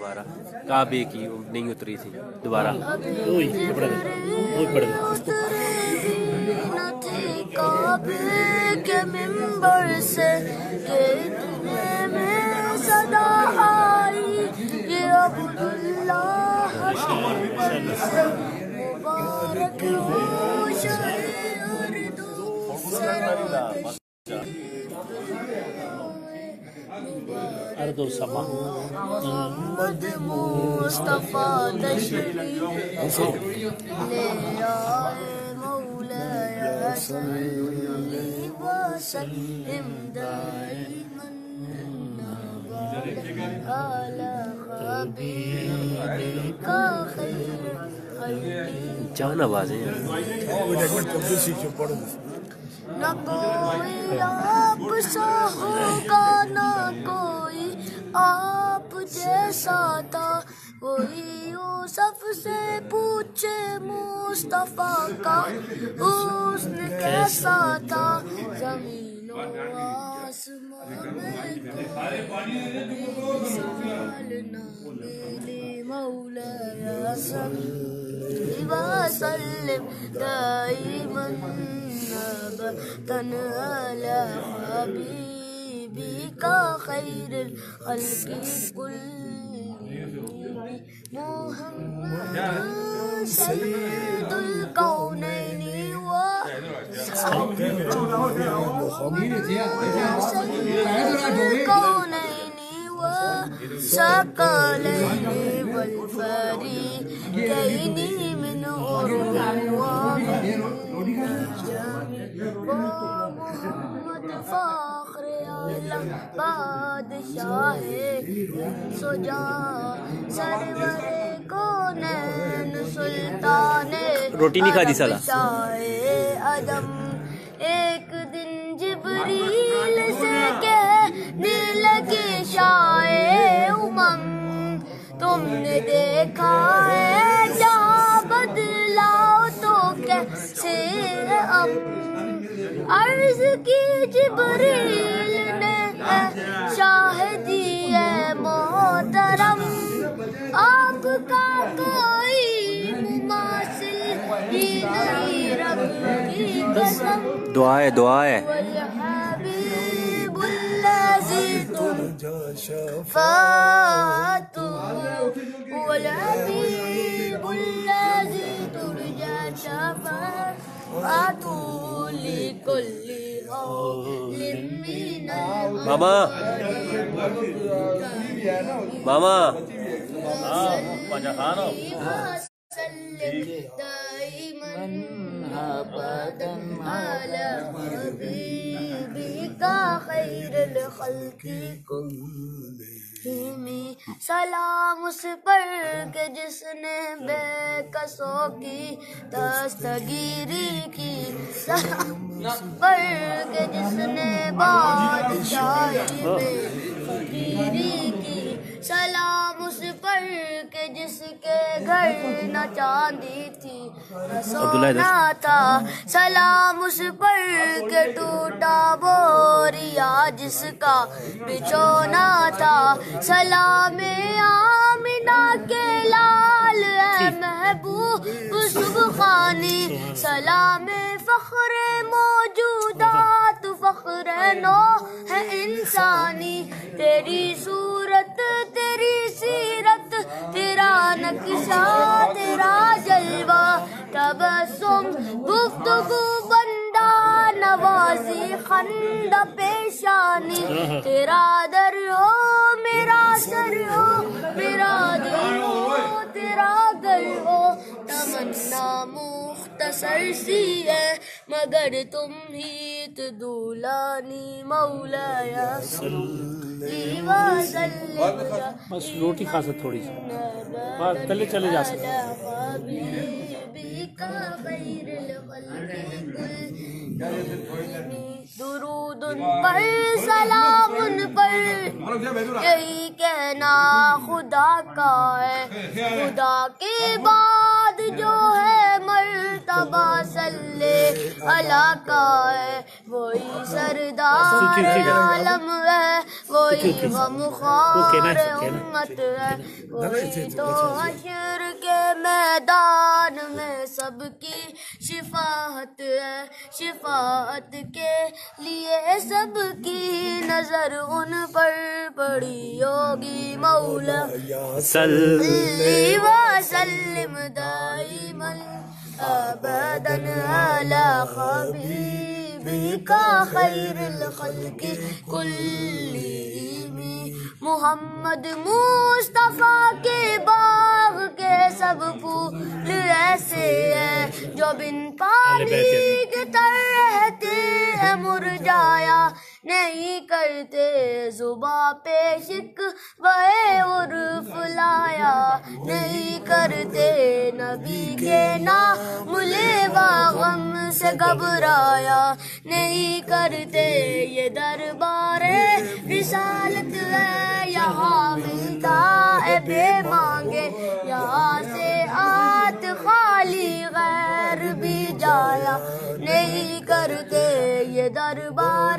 دوبارہ کعبے کی نہیں اتری تھی دوبارہ کعبے کے ارد و سما۔ محمد مصطفیٰ تشریف لے آئے صلی وسلم دائما نہ کوئی آپ سا ہوگا آپ جیسا وہی یوسف سے پوچھے مصطفیٰ کا حسن کیسا تھا؟ زمین و آسمان میں کوئی مثال صلی وسلم دائما ابدا حبيبك خير الخلق كلهم. محمد سيد الكونين وثقلين والفريقين من بادشاہ سجا سرور کونین سلطان روٹی نہیں کھا دی سالہ شاہ ادم ایک دن جبریل سے کہنے لگے شاہ امم تم نے دیکھا ہے جہاں بدلاؤ تو کیسے ام عرض کی جبریل نے شاہدی محترم آپ کا کوئی مماثل ہی نہیں رب کی قسم۔ دعائے دعائے شفاعته والحبيب الذي ترجى شفاعته لكل Mama. Mama. دائما ابدا على حبيبك خير الخلق كلهم سلام اس پر کہ جس نے بے کسوں کی دستگیری کی سلام اس پر کہ جس نے بادشاہی بے فقیری کی، سلام اس پر کہ جس کے گھر نہ چاندی تھی نہ سونا تھا سلام اس پر کہ ٹوٹا بوریا جس کا بچونا تھا سلام آمنہ کے لال ہے محبوب سبحانی سلام فخر موجودات فخر نو ہے انسانی تیری صورت تیری سیرت، تیرا نقشہ، تیرا جلوہ۔ تبسم گفتگو بندہ، نوازی خند پیشانی۔ تیرا در ہو، میرا سر ہو، میرا دل ہو، تیرا گل ہو۔ تمنا مختصر سی ہے مگر تم ہی تو دولانی مولا یا بس روٹی کھا سکتے تھوڑی سی۔ بس تلے چلے جا سکتے۔ درود ان پر سلام ان پر۔ یہی کہنا خدا کا ہے۔ خدا کے بعد جو ہے مصطفیٰ صلی اللہ کا ہے وہی سردار عالم ہے وہی غم خوار امت ہے وہی تو عشر کے میدان میں سب کی شفاعت ہے شفاعت کے لیے سب کی نظر ان پر پڑی ہوگی مولا صلی وسلم دائمًا أبدا على خبير. حبيبك خير الخلق كلهم محمد مصطفیٰ کے باغ کے سب پھول ایسے ہیں جو بن پانی کے تر رہتے ہیں مرجایا نہیں کرتے۔ زباں پہ شک بے عرف لایا نہیں کرتے۔ نبی کے نام لیوا غم سے گھبرایا نہیں کرتے یہ دربار رسالت ہے یہاں ملتا ہے بے مانگے یہاں سے آت خالی غیر بھی جایا نہیں کرتے یہ دربار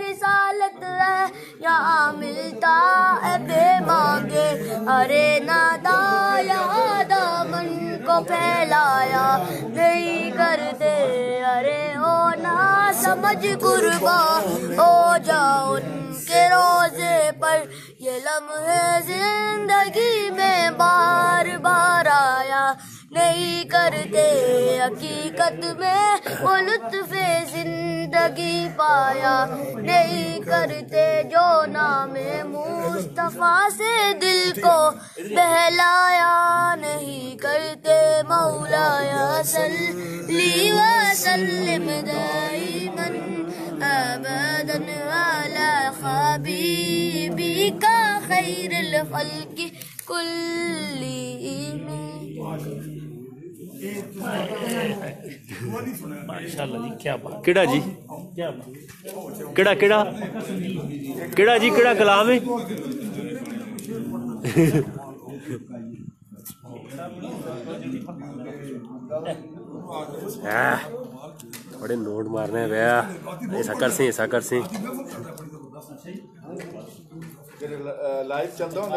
رسالت ہے یہاں ملتا ہے بے مانگے ارے نادا یہاں دامن کو پھیلایا نہیں کرتے سمجھ قربا ہو جاؤ ان کے روزے پر۔ یہ لمحے زندگی میں بار بار آیا۔ نہیں کرتے حقیقت میں وہ لطف زندگی پایا۔ نہیں کرتے جو نام مصطفیٰ سے دل کو بہلایا۔ نہیں کرتے مولایا صلی لي وسلم دائما أبدا على حبيبك خير الخلق كلهم. جی؟ کیڑا جی؟ کیڑا کلام ہے؟ Thank you. بڑے نوٹ مارنے پیا ایسا کر سی ایسا کر سی لائف چلتا ہوں